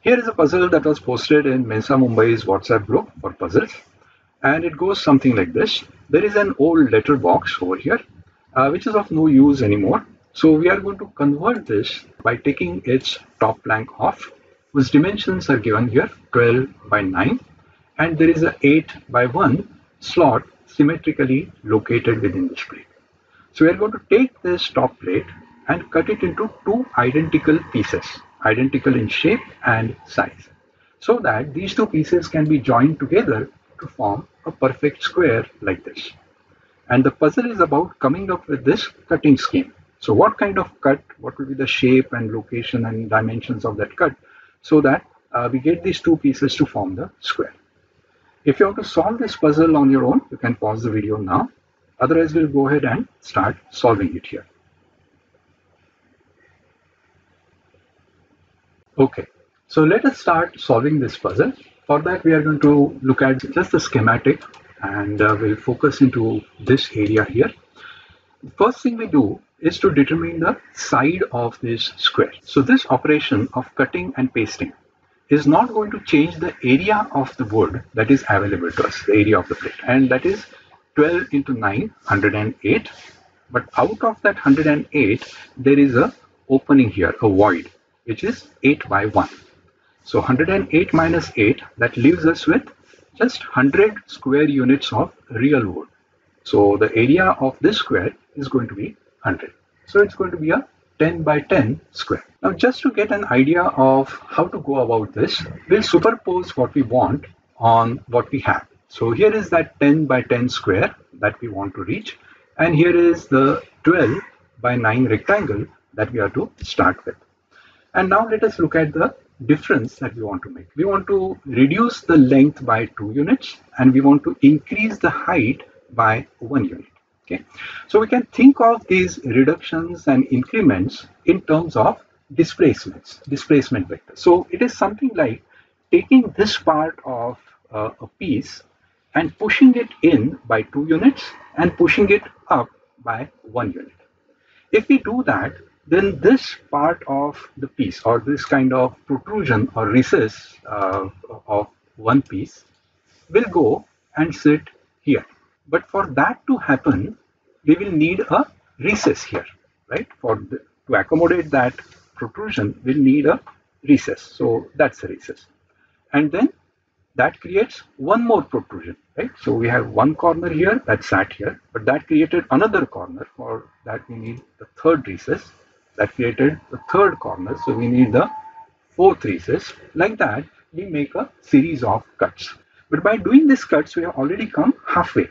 Here is a puzzle that was posted in Mensa Mumbai's WhatsApp group for puzzles. And it goes something like this. There is an old letter box over here, uh, which is of no use anymore. So we are going to convert this by taking its top plank off, whose dimensions are given here 12 by 9. And there is a 8 by 1 slot symmetrically located within this plate. So we are going to take this top plate and cut it into two identical pieces identical in shape and size so that these two pieces can be joined together to form a perfect square like this. And the puzzle is about coming up with this cutting scheme. So what kind of cut, what will be the shape and location and dimensions of that cut so that uh, we get these two pieces to form the square. If you want to solve this puzzle on your own, you can pause the video now. Otherwise, we'll go ahead and start solving it here. Okay, so let us start solving this puzzle. For that, we are going to look at just the schematic and uh, we'll focus into this area here. First thing we do is to determine the side of this square. So this operation of cutting and pasting is not going to change the area of the wood that is available to us, the area of the plate. And that is 12 into 9, 108. But out of that 108, there is a opening here, a void which is 8 by 1. So 108 minus 8, that leaves us with just 100 square units of real wood. So the area of this square is going to be 100. So it's going to be a 10 by 10 square. Now just to get an idea of how to go about this, we'll superpose what we want on what we have. So here is that 10 by 10 square that we want to reach. And here is the 12 by 9 rectangle that we are to start with. And now let us look at the difference that we want to make. We want to reduce the length by two units and we want to increase the height by one unit. Okay, so we can think of these reductions and increments in terms of displacements, displacement vector. So it is something like taking this part of uh, a piece and pushing it in by two units and pushing it up by one unit. If we do that, then this part of the piece or this kind of protrusion or recess uh, of one piece will go and sit here. But for that to happen, we will need a recess here, right? For the, to accommodate that protrusion, we'll need a recess. So that's a recess. And then that creates one more protrusion, right? So we have one corner here that sat here, but that created another corner. For that we need the third recess that created the third corner. So we need the fourth recess. Like that, we make a series of cuts. But by doing these cuts, we have already come halfway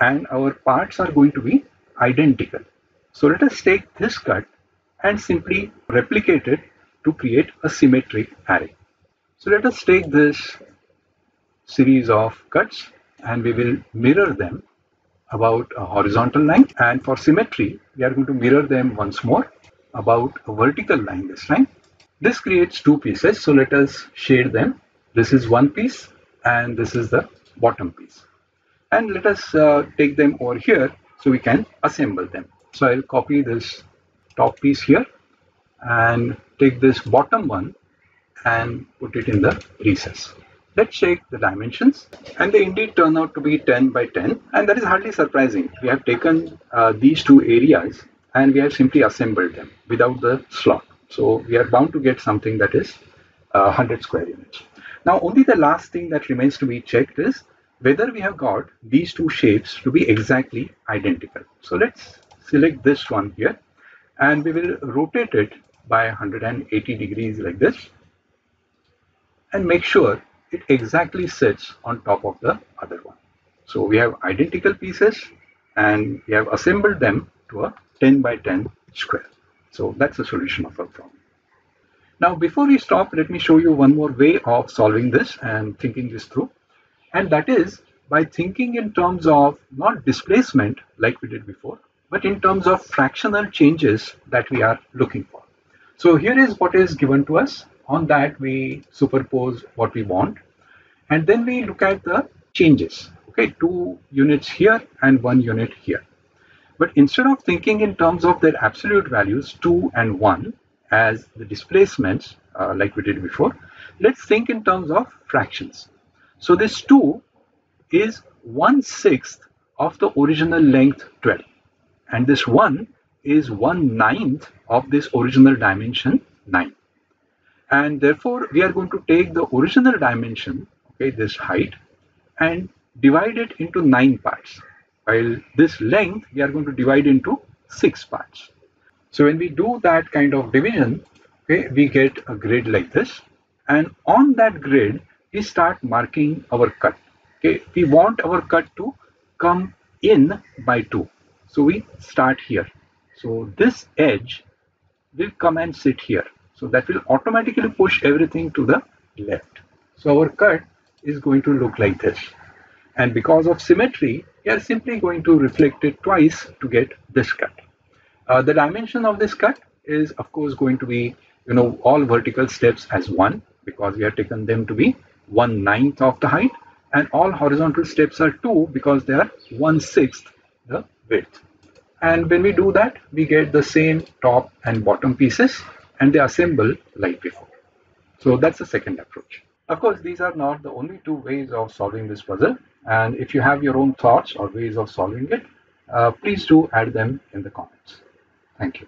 and our parts are going to be identical. So let us take this cut and simply replicate it to create a symmetric array. So let us take this series of cuts and we will mirror them about a horizontal line and for symmetry we are going to mirror them once more about a vertical line this time. This creates two pieces, so let us shade them. This is one piece and this is the bottom piece. And let us uh, take them over here so we can assemble them. So I'll copy this top piece here and take this bottom one and put it in the recess. Let's check the dimensions and they indeed turn out to be 10 by 10 and that is hardly surprising. We have taken uh, these two areas and we have simply assembled them without the slot. So we are bound to get something that is uh, 100 square units. Now only the last thing that remains to be checked is whether we have got these two shapes to be exactly identical. So let's select this one here and we will rotate it by 180 degrees like this and make sure it exactly sits on top of the other one. So we have identical pieces and we have assembled them to a 10 by 10 square. So that's the solution of our problem. Now, before we stop, let me show you one more way of solving this and thinking this through. And that is by thinking in terms of not displacement like we did before, but in terms of fractional changes that we are looking for. So here is what is given to us. On that, we superpose what we want. And then we look at the changes. Okay, two units here and one unit here. But instead of thinking in terms of their absolute values, 2 and 1, as the displacements uh, like we did before. Let's think in terms of fractions. So this 2 is 1 sixth of the original length 12 and this 1 is 1 ninth of this original dimension 9 and therefore we are going to take the original dimension okay this height and divide it into 9 parts while this length we are going to divide into 6 parts. So when we do that kind of division okay we get a grid like this. And on that grid we start marking our cut. Okay we want our cut to come in by 2 so we start here. So this edge will come and sit here. So that will automatically push everything to the left. So our cut is going to look like this. And because of symmetry, we are simply going to reflect it twice to get this cut. Uh, the dimension of this cut is of course going to be, you know, all vertical steps as one because we have taken them to be one ninth of the height and all horizontal steps are two because they are one sixth the width. And when we do that, we get the same top and bottom pieces and they assemble like before. So that's the second approach. Of course, these are not the only two ways of solving this puzzle. And if you have your own thoughts or ways of solving it, uh, please do add them in the comments. Thank you.